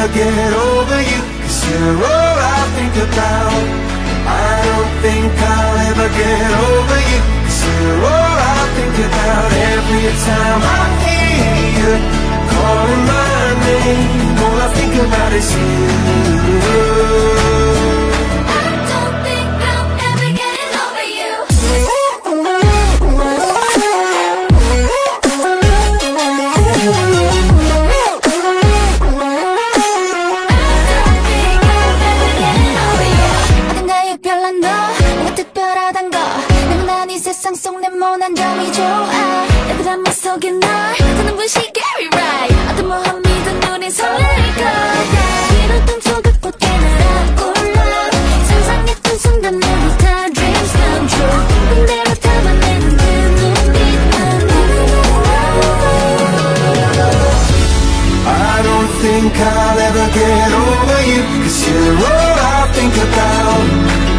never get over you Cause you're all I think about. I don't think I'll ever get over you Cause you're all I think about. Every time I hear you calling my name All I think about is you. 세상 속 모난 점이 좋아. 내 드라마 날 드는 분식 Gary Right. 어떤 모함이든 눈에 설렐 길었던 소극꽃에 날아 올라. 상상했던 순간 모두 다 dreams come true. 꿈대로 담아내는 그 눈빛만. I don't think I'll ever get over you Cause you're all I think about.